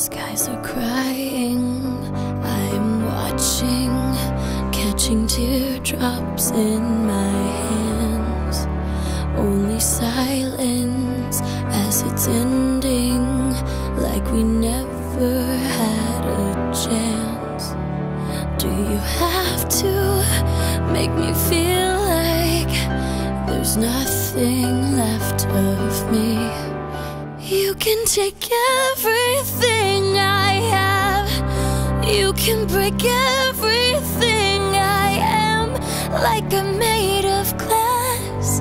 Skies are crying, I'm watching, catching teardrops in my hands. Only silence as it's ending, like we never had a chance. Do you have to make me feel like there's nothing left of me? You can take everything. You can break everything I am, like I'm made of glass,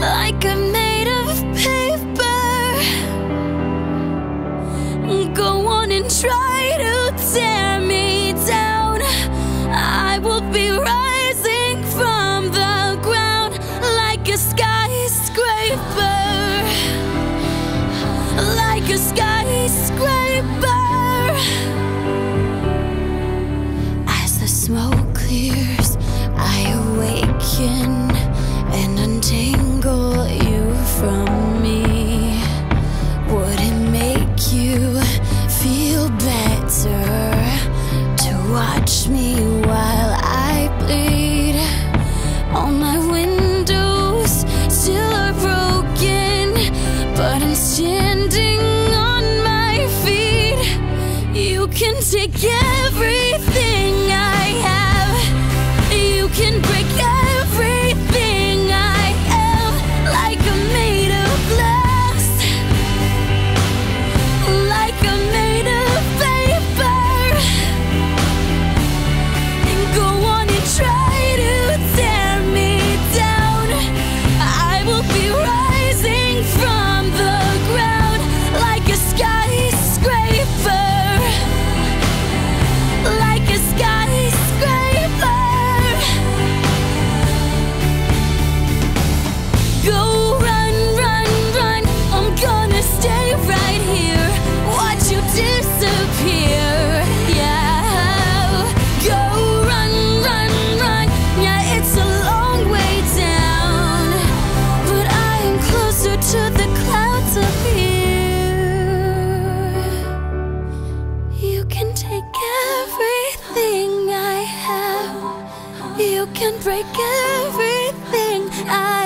like I'm made of paper. Go on and try to tear to watch me clouds up here. You can take everything I have. You can break everything I